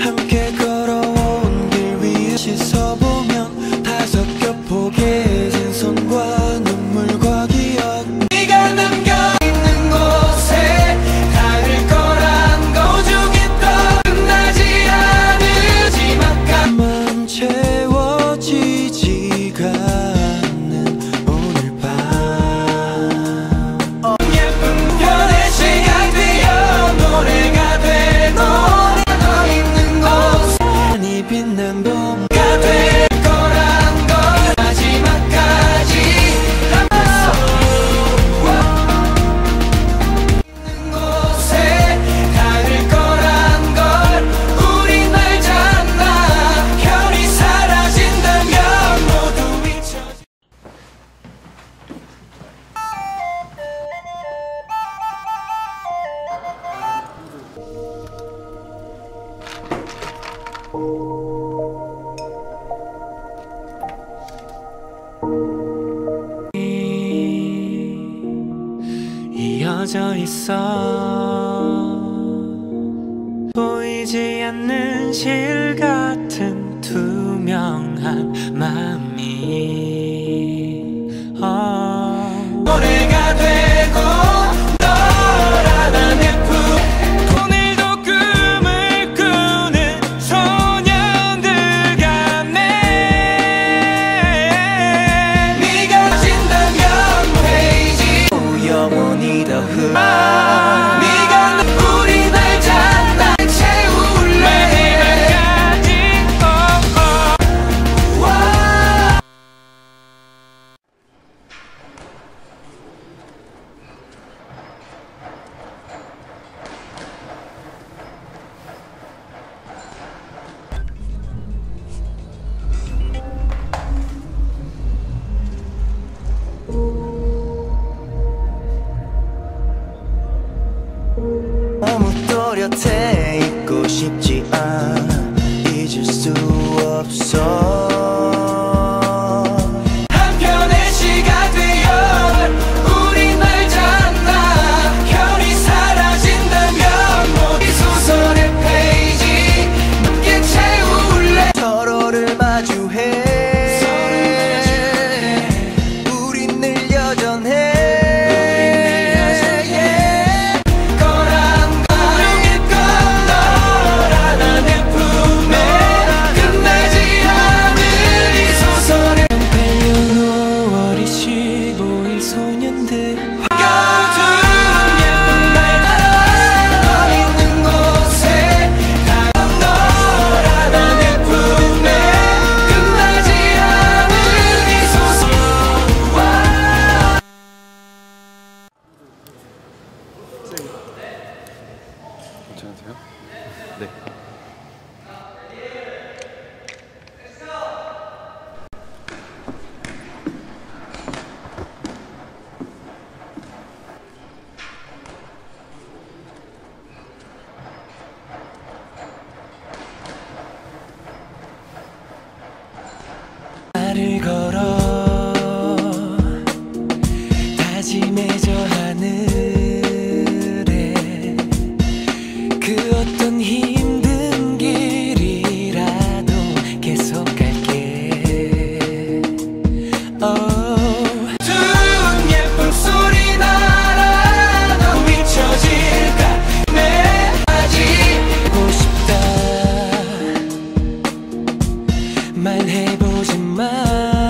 함께 이어져 있어. 보이지 않는 실 같은 투명한 마음이. 곁에 있고 싶지 않아. 잊을 수 없어. 안녕하세요. 네. 말해보지 마.